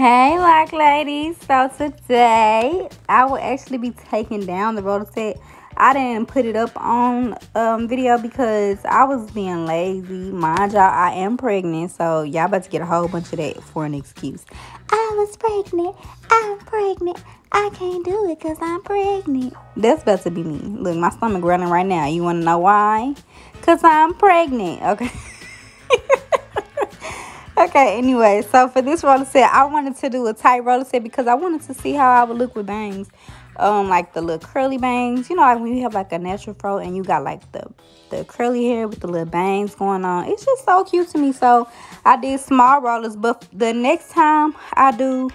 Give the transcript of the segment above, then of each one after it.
Hey, Lock Ladies. So today, I will actually be taking down the roller set. I didn't put it up on um, video because I was being lazy. Mind y'all, I am pregnant, so y'all about to get a whole bunch of that for an excuse. I was pregnant. I'm pregnant. I can't do it because I'm pregnant. That's about to be me. Look, my stomach running right now. You want to know why? Because I'm pregnant. Okay. okay anyway so for this roller set i wanted to do a tight roller set because i wanted to see how i would look with bangs. Um like the little curly bangs you know like when you have like a natural fro and you got like the the curly hair with the little bangs going on. It's just so cute to me. So i did small rollers but the next time i do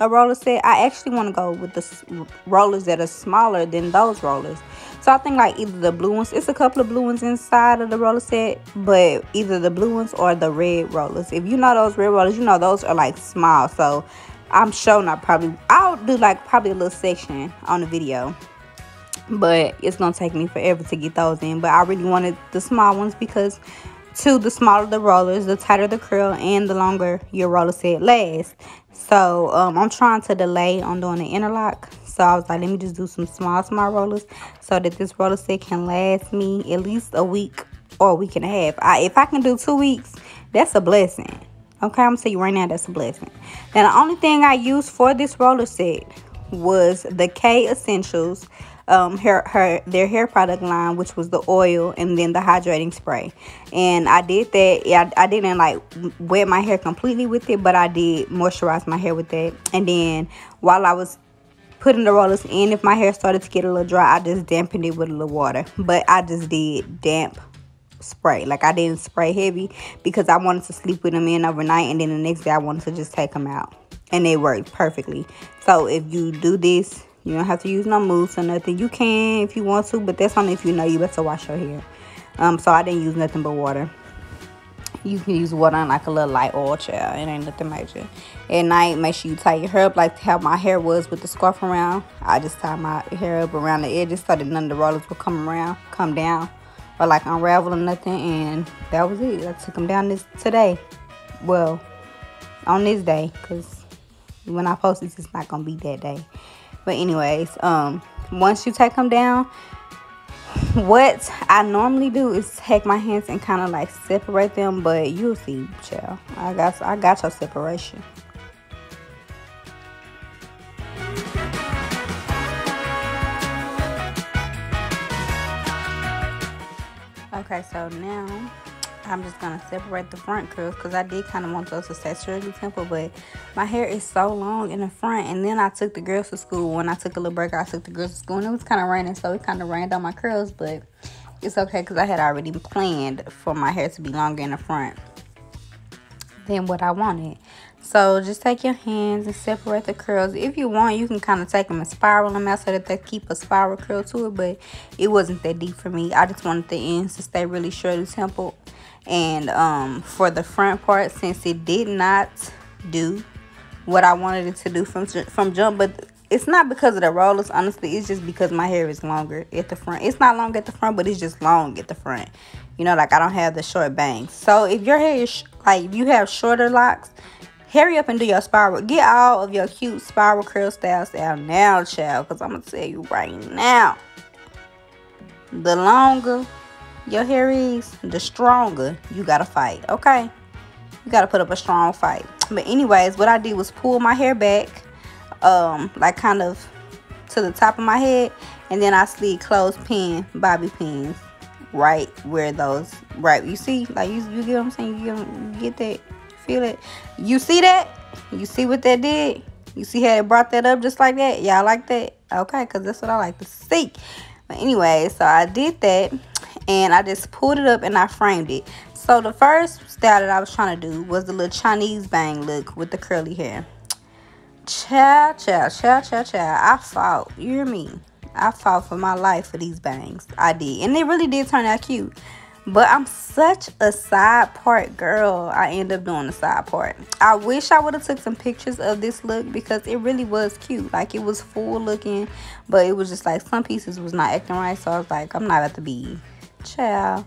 a roller set i actually want to go with the rollers that are smaller than those rollers so I think like either the blue ones, it's a couple of blue ones inside of the roller set, but either the blue ones or the red rollers. If you know those red rollers, you know those are like small. So I'm sure I probably, I'll do like probably a little section on the video. But it's going to take me forever to get those in. But I really wanted the small ones because two, the smaller the rollers, the tighter the curl, and the longer your roller set lasts. So um, I'm trying to delay on doing the interlock so I was like, let me just do some small, small rollers so that this roller set can last me at least a week or a week and a half. I, if I can do two weeks, that's a blessing. Okay, I'm gonna tell you right now, that's a blessing. Now, the only thing I used for this roller set was the K Essentials, um, her, her, their hair product line, which was the oil and then the hydrating spray. And I did that. I, I didn't like wet my hair completely with it, but I did moisturize my hair with that. And then while I was putting the rollers in. If my hair started to get a little dry, I just dampened it with a little water. But I just did damp spray. Like I didn't spray heavy because I wanted to sleep with them in overnight. And then the next day I wanted to just take them out. And they worked perfectly. So if you do this, you don't have to use no mousse or nothing. You can if you want to, but that's only if you know you better wash your hair. Um, so I didn't use nothing but water. You can use water on like a little light oil child it ain't nothing major. At night make sure you tie your hair up like how my hair was with the scarf around. I just tie my hair up around the edges so that none of the rollers will come around come down or like unravel or nothing and that was it. I took them down this today. Well on this day because when i post this it's not gonna be that day but anyways um once you take them down what I normally do is take my hands and kind of like separate them, but you'll see, child. I got I got your separation. Okay, so now I'm just gonna separate the front curls because I did kind of want those to stay Shirley Temple, but my hair is so long in the front. And then I took the girls to school. When I took a little break, I took the girls to school, and it was kind of raining, so it kind of rained on my curls, but it's okay because I had already planned for my hair to be longer in the front than what I wanted. So just take your hands and separate the curls. If you want, you can kind of take them and spiral them out so that they keep a spiral curl to it. But it wasn't that deep for me. I just wanted the ends to stay really Shirley Temple and um, for the front part since it did not do what I wanted it to do from from jump but it's not because of the rollers honestly. It's just because my hair is longer at the front. It's not long at the front but it's just long at the front. You know like I don't have the short bangs. So if your hair is like if you have shorter locks hurry up and do your spiral. Get all of your cute spiral curl styles out now child because I'm gonna tell you right now the longer your hair is, the stronger you gotta fight, okay? You gotta put up a strong fight. But anyways, what I did was pull my hair back, um, like kind of to the top of my head, and then I slid clothespin bobby pins right where those right you see? Like you, you get what i'm saying? You get, get that? Feel it? You see that? You see what that did? You see how it brought that up just like that? Y'all like that? Okay because that's what i like to see. But anyway so i did that and I just pulled it up and I framed it. So the first style that I was trying to do was the little Chinese bang look with the curly hair. Cha cha cha cha cha. I fought. You hear me? I fought for my life for these bangs. I did. And they really did turn out cute. But I'm such a side part girl. I end up doing the side part. I wish I would have took some pictures of this look because it really was cute. Like it was full looking. But it was just like some pieces was not acting right. So I was like, I'm not about to be child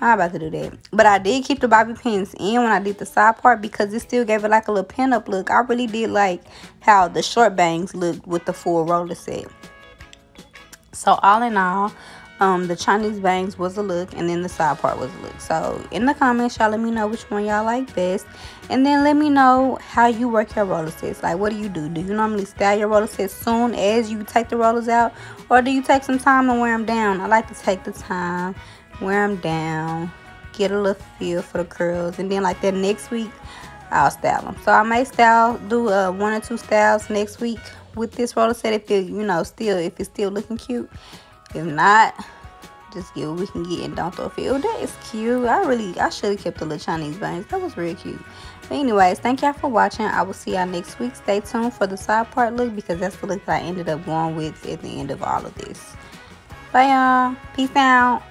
I'm about to do that. But I did keep the bobby pins in when I did the side part because it still gave it like a little pin-up look. I really did like how the short bangs looked with the full roller set. So all in all, um, the Chinese bangs was a look and then the side part was a look. So in the comments, y'all let me know which one y'all like best. And then let me know how you work your roller sets. Like what do you do? Do you normally style your roller sets soon as you take the rollers out? Or do you take some time and wear them down? I like to take the time wear them down, get a little feel for the curls, and then like that next week, I'll style them. So I may style, do uh, one or two styles next week with this roller set if it, you know, still, if it's still looking cute. If not, just get what we can get and don't throw a fit. Oh, that is cute. I really, I should have kept the little Chinese bangs. That was real cute. But anyways, thank y'all for watching. I will see y'all next week. Stay tuned for the side part look because that's the look that I ended up going with at the end of all of this. Bye, y'all. Peace out.